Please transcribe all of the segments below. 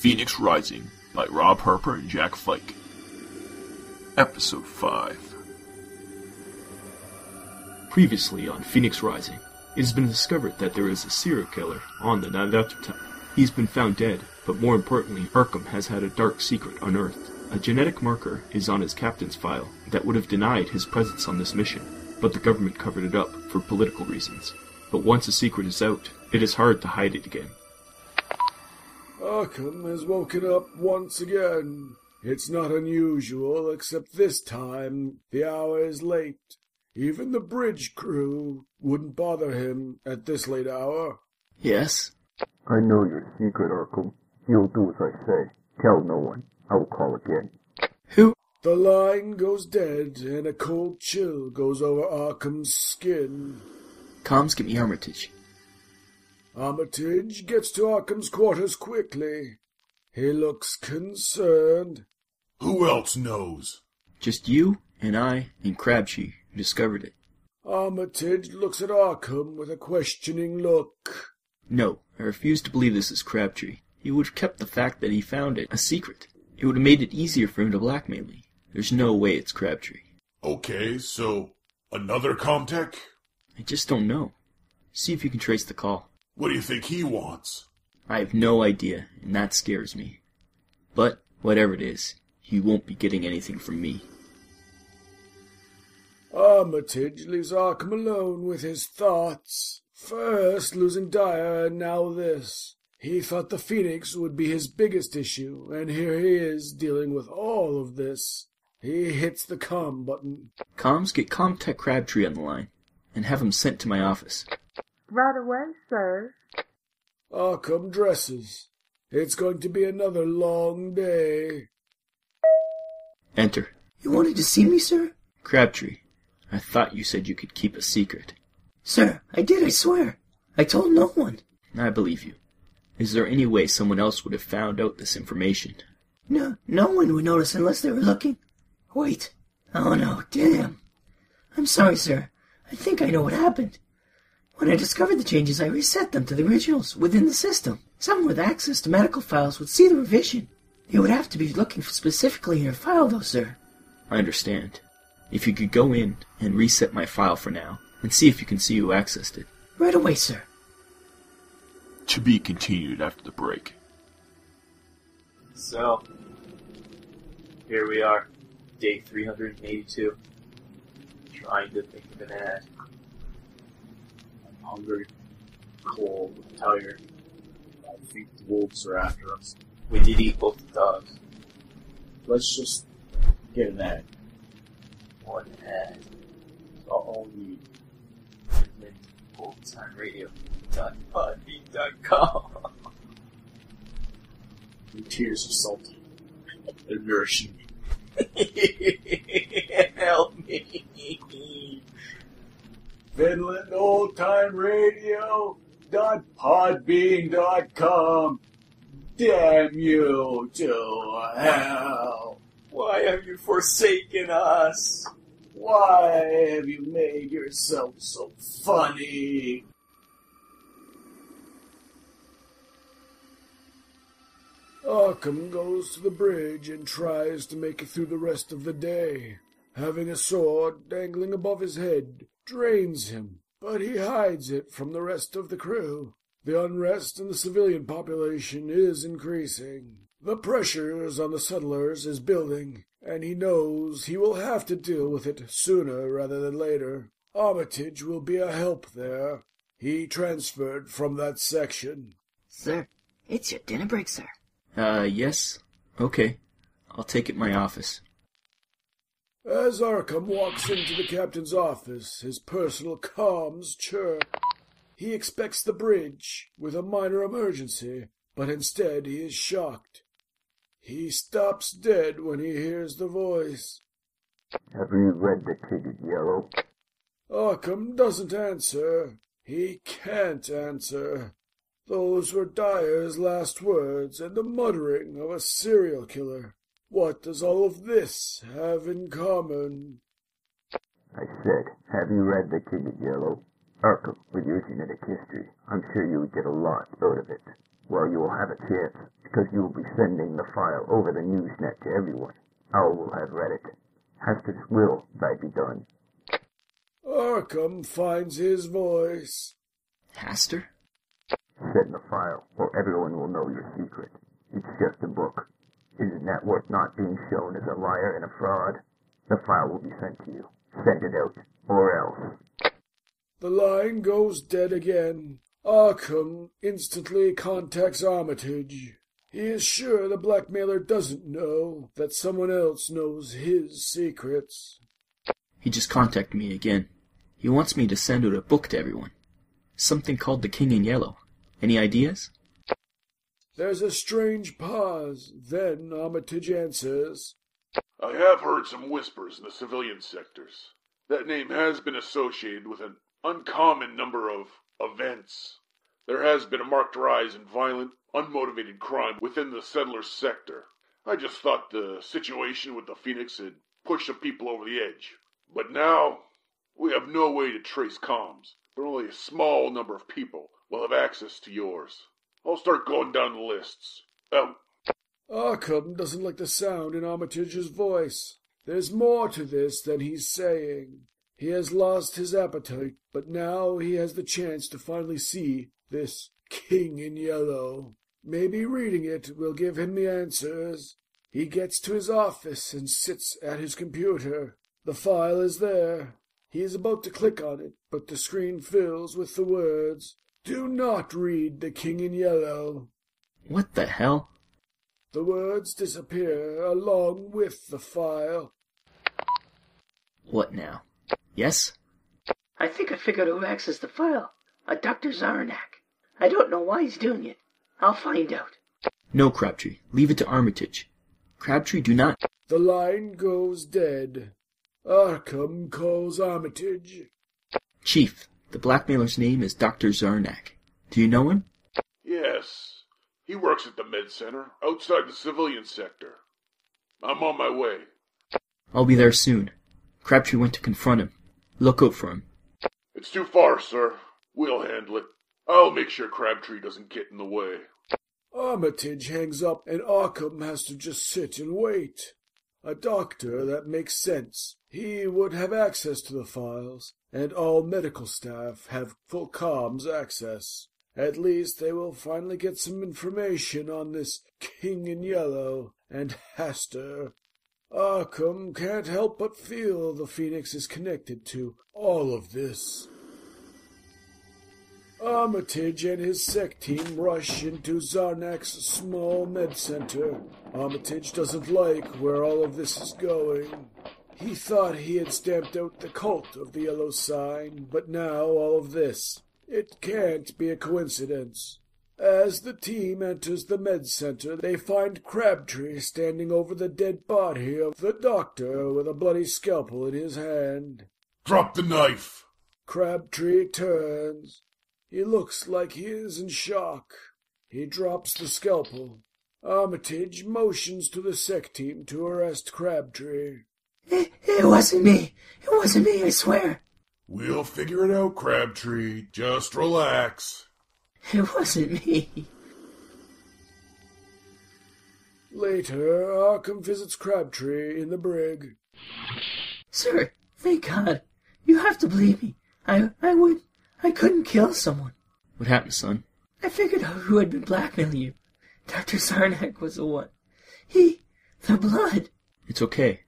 Phoenix Rising by Rob Harper and Jack Fike. Episode 5. Previously on Phoenix Rising, it has been discovered that there is a serial killer on the Neanderthal. He's been found dead, but more importantly, Arkham has had a dark secret unearthed. A genetic marker is on his captain's file that would have denied his presence on this mission, but the government covered it up for political reasons. But once a secret is out, it is hard to hide it again. Arkham has woken up once again. It's not unusual, except this time the hour is late. Even the bridge crew wouldn't bother him at this late hour. Yes? I know your secret, Arkham. You'll do as I say. Tell no one. I will call again. Who? The line goes dead, and a cold chill goes over Arkham's skin. Comms, get me Armitage. Armitage gets to Arkham's quarters quickly. He looks concerned. Who else knows? Just you and I and Crabtree who discovered it. Armitage looks at Arkham with a questioning look. No, I refuse to believe this is Crabtree. He would have kept the fact that he found it a secret. It would have made it easier for him to blackmail me. There's no way it's Crabtree. Okay, so another Comtech? I just don't know. See if you can trace the call. What do you think he wants? I have no idea, and that scares me. But, whatever it is, he won't be getting anything from me. Ah, Armitage leaves Arkham alone with his thoughts. First losing Dyer, and now this. He thought the Phoenix would be his biggest issue, and here he is dealing with all of this. He hits the com button. Comms, get Comtech Crabtree on the line, and have him sent to my office. Right away, sir. Ah, come dresses. It's going to be another long day. Enter. You wanted to see me, sir? Crabtree, I thought you said you could keep a secret. Sir, I did, I swear. I told no one. I believe you. Is there any way someone else would have found out this information? No, no one would notice unless they were looking. Wait. Oh no, damn. I'm sorry, sir. I think I know what happened. When I discovered the changes, I reset them to the originals within the system. Someone with access to medical files would see the revision. You would have to be looking specifically in your file, though, sir. I understand. If you could go in and reset my file for now, and see if you can see who accessed it. Right away, sir. To be continued after the break. So, here we are, day 382. Trying to think of an ad. Hungry, cold, tired. I think the wolves are after us. We did eat both the dogs. Let's just get an ad. One ad. All we need. Oldtime Radio. Dot podbean.com. Your tears are salty. They're nourishing me. Help me. Vinland Old Time Radio dot podbean dot com. Damn you to hell. Why have you forsaken us? Why have you made yourself so funny? Arkham goes to the bridge and tries to make it through the rest of the day. Having a sword dangling above his head drains him, but he hides it from the rest of the crew. The unrest in the civilian population is increasing. The pressures on the settlers is building, and he knows he will have to deal with it sooner rather than later. Armitage will be a help there. He transferred from that section. Sir, it's your dinner break, sir. Uh, yes? Okay. I'll take it my office. As Arkham walks into the captain's office, his personal comms chirp. He expects the bridge with a minor emergency, but instead he is shocked. He stops dead when he hears the voice. Have you read the ticket, Yellow? Arkham doesn't answer. He can't answer. Those were Dyer's last words and the muttering of a serial killer. What does all of this have in common? I said, have you read the King of Yellow? Arkham, with your genetic history, I'm sure you would get a lot out of it. Well, you will have a chance, because you will be sending the file over the Newsnet to everyone. All will have read it. Hastur's will thy be done. Arkham finds his voice. Hastur? Send the file, or everyone will know your secret. It's just a book. Isn't that worth not being shown as a liar and a fraud? The file will be sent to you. Send it out, or else. The line goes dead again. Arkham instantly contacts Armitage. He is sure the blackmailer doesn't know that someone else knows his secrets. He just contacted me again. He wants me to send out a book to everyone. Something called The King in Yellow. Any ideas? There's a strange pause. Then Armitage answers. I have heard some whispers in the civilian sectors. That name has been associated with an uncommon number of events. There has been a marked rise in violent, unmotivated crime within the settler sector. I just thought the situation with the Phoenix had pushed the people over the edge. But now, we have no way to trace comms, but only a small number of people will have access to yours. I'll start going down the lists. Oh. Out. Arkham doesn't like the sound in Armitage's voice. There's more to this than he's saying. He has lost his appetite, but now he has the chance to finally see this King in Yellow. Maybe reading it will give him the answers. He gets to his office and sits at his computer. The file is there. He is about to click on it, but the screen fills with the words, Do not read The King in Yellow. What the hell? The words disappear along with the file. What now? Yes? I think I figured who accessed the file. A Dr. Zarnak. I don't know why he's doing it. I'll find out. No, Crabtree. Leave it to Armitage. Crabtree, do not. The line goes dead. Arkham calls Armitage. Chief, the blackmailer's name is Dr. Zarnak. Do you know him? Yes. He works at the med center, outside the civilian sector. I'm on my way. I'll be there soon. Crabtree went to confront him. Look out for him. It's too far, sir. We'll handle it. I'll make sure Crabtree doesn't get in the way. Armitage hangs up and Arkham has to just sit and wait. A doctor, that makes sense. He would have access to the files, and all medical staff have full comms access. At least they will finally get some information on this King in Yellow and Hastur. Arkham can't help but feel the Phoenix is connected to all of this. Armitage and his sec team rush into Zarnak's small med center. Armitage doesn't like where all of this is going. He thought he had stamped out the cult of the yellow sign, but now all of this. It can't be a coincidence. As the team enters the med center, they find Crabtree standing over the dead body of the doctor with a bloody scalpel in his hand. Drop the knife! Crabtree turns. He looks like he is in shock. He drops the scalpel. Armitage motions to the sec team to arrest Crabtree. It, it wasn't me. It wasn't me, I swear. We'll figure it out, Crabtree. Just relax. It wasn't me. Later, Arkham visits Crabtree in the brig. Sir, thank God. You have to believe me. I, I would, I couldn't kill someone. What happened, son? I figured out who had been blackmailing you. Dr. Zarnak was the one. He, the blood. It's okay.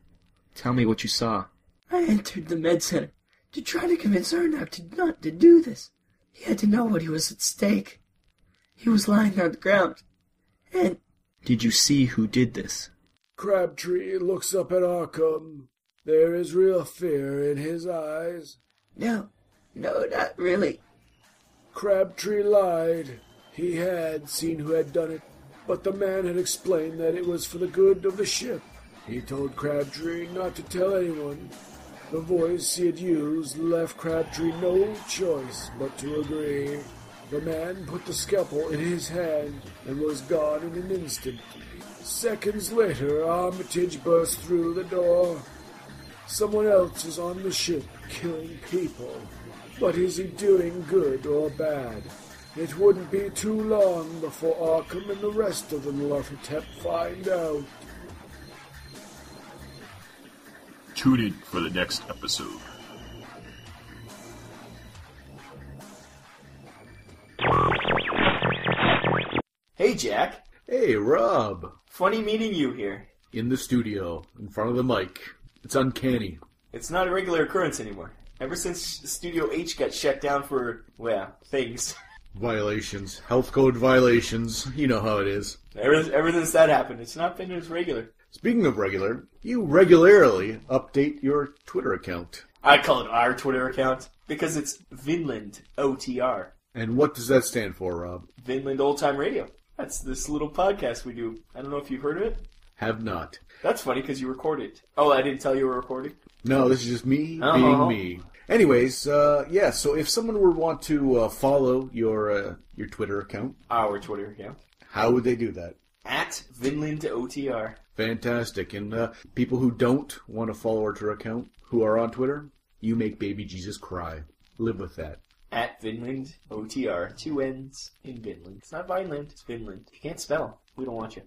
Tell me what you saw. I entered the med center to try to convince Zarnak to not to do this. He had to know what he was at stake. He was lying on the ground. And Did you see who did this? Crabtree looks up at Arkham. There is real fear in his eyes. no, no, not really. Crabtree lied. He had seen who had done it, but the man had explained that it was for the good of the ship. He told Crabtree not to tell anyone. The voice he had used left Crabtree no choice but to agree. The man put the scalpel in his hand and was gone in an instant. Seconds later, Armitage burst through the door. Someone else is on the ship killing people. But is he doing good or bad? It wouldn't be too long before Arkham and the rest of the Nyarlathotep find out. Tune in for the next episode. Hey, Jack. Hey, Rob. Funny meeting you here. In the studio, in front of the mic. It's uncanny. It's not a regular occurrence anymore. Ever since Studio H got shut down for, well, things. Violations. Health code violations. You know how it is. Ever, ever since that happened, it's not been as regular. Speaking of regular, you regularly update your Twitter account. I call it our Twitter account because it's Vinland OTR. And what does that stand for, Rob? Vinland Old Time Radio. That's this little podcast we do. I don't know if you've heard of it. Have not. That's funny because you recorded. Oh, I didn't tell you were recording. No, this is just me Oh. being me. Anyways, uh, yeah. So if someone would want to uh, follow your uh, your Twitter account, Our Twitter account how would they do that? at Vinland OTR. Fantastic. And uh, people who don't want to follow our Twitter account, who are on Twitter, you make baby Jesus cry. Live with that. At Vinland OTR. Two N's in Vinland. It's not Vineland. It's Vinland. If you can't spell, we don't want you.